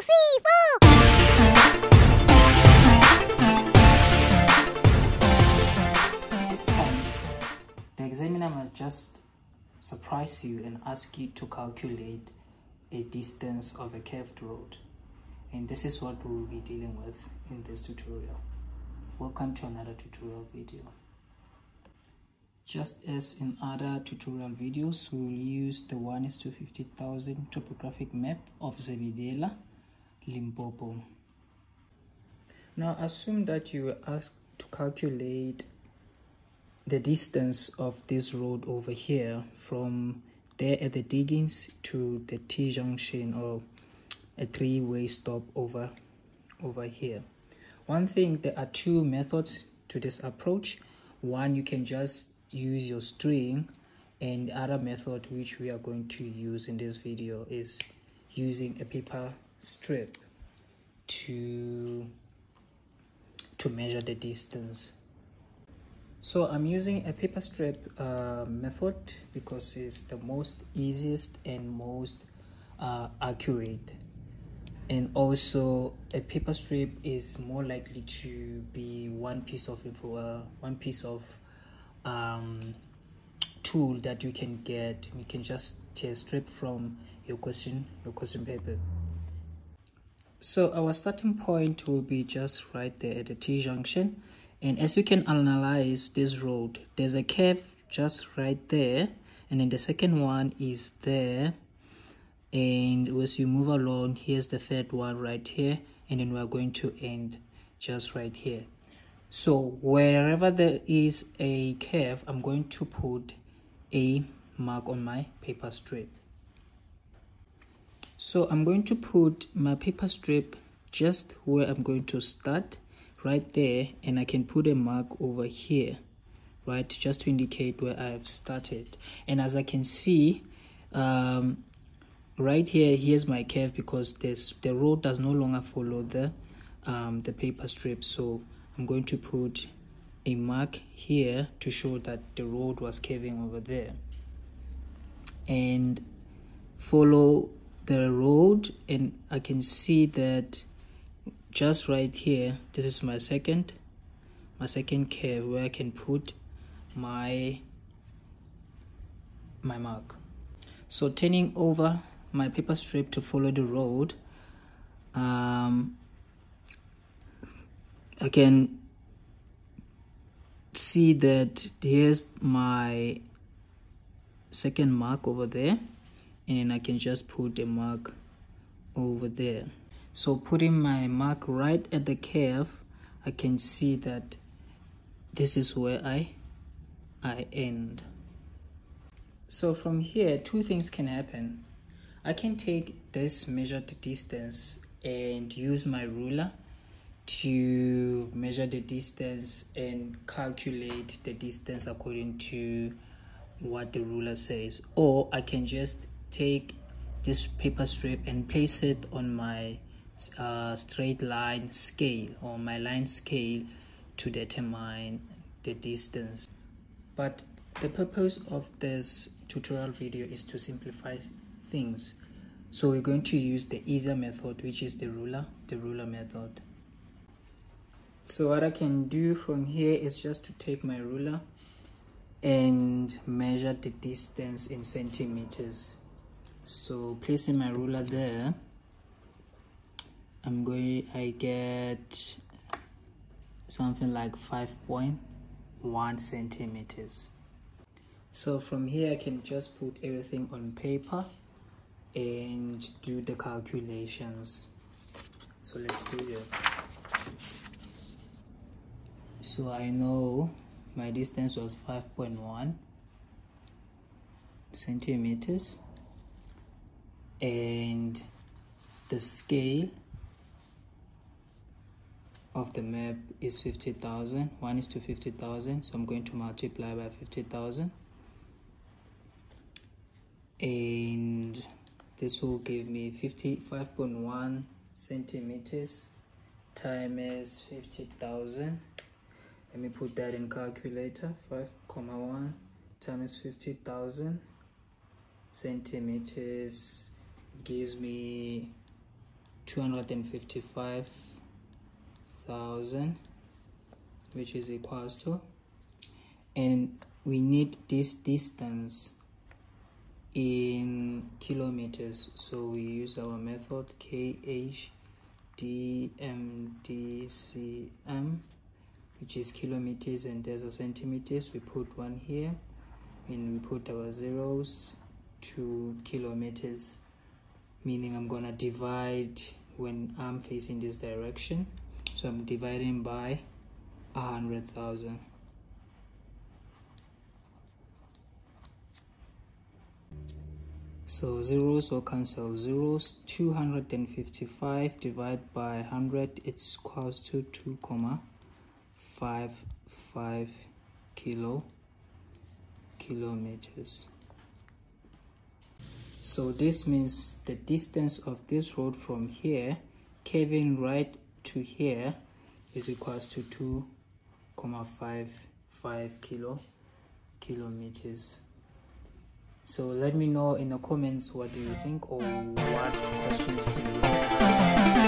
three, four. the examiner must just surprise you and ask you to calculate a distance of a curved road. And this is what we will be dealing with in this tutorial. Welcome to another tutorial video. Just as in other tutorial videos, we will use the 1 is to 50,000 topographic map of Zebediela, Limpopo. Now assume that you were asked to calculate the distance of this road over here from there at the diggings to the T junction or a three-way stop over over here. One thing, there are two methods to this approach. One, you can just use your string and the other method which we are going to use in this video is using a paper strip to to measure the distance. So i'm using a paper strip uh, method because it's the most easiest and most uh, accurate. And also a paper strip is more likely to be one piece of info uh, one piece of um, tool that you can get. You can just tear strip from your question your question paper so our starting point will be just right there at the T-junction and as you can analyze this road there's a curve just right there. And then the second one is there. And as you move along here's the third one right here. And then we're going to end just right here. So wherever there is a curve i'm going to put a mark on my paper strip so i'm going to put my paper strip just where i'm going to start right there and i can put a mark over here right just to indicate where i've started. And as i can see um, right here here's my curve because this the road does no longer follow the um, the paper strip. So i'm going to put a mark here to show that the road was curving over there. And follow the road and I can see that just right here this is my second my second curve where I can put my my mark. So turning over my paper strip to follow the road um, I can see that here's my second mark over there and I can just put a mark over there. So putting my mark right at the curve I can see that this is where I I end. So from here two things can happen. I can take this measured distance and use my ruler to measure the distance and calculate the distance according to what the ruler says. Or I can just take this paper strip and place it on my uh, straight line scale or my line scale to determine the distance. But the purpose of this tutorial video is to simplify things. So we're going to use the easier method which is the ruler the ruler method. So what I can do from here is just to take my ruler and measure the distance in centimeters so placing my ruler there I'm going I get something like 5.1 centimeters. So from here I can just put everything on paper and do the calculations. So let's do it so I know my distance was 5.1 centimeters and the scale of the map is 50,000 1 is to 50,000 so I'm going to multiply by 50,000 and this will give me 55.1 centimeters times 50,000 let me put that in calculator. 5 comma 1 times 50,000 centimeters gives me 255,000 which is equals to and we need this distance in kilometers. So we use our method kh dmdcm which is kilometers and there's a centimeters. We put one here and we put our zeros to kilometers meaning I'm gonna divide when I'm facing this direction. So I'm dividing by a hundred thousand. So zeros will cancel. Zeros 255 divided by 100 it's equals to 2 comma 5 5 kilo kilometers so this means the distance of this road from here curving right to here is equals to 2 comma 5 5 kilo kilometers. So let me know in the comments what do you think or what questions do you have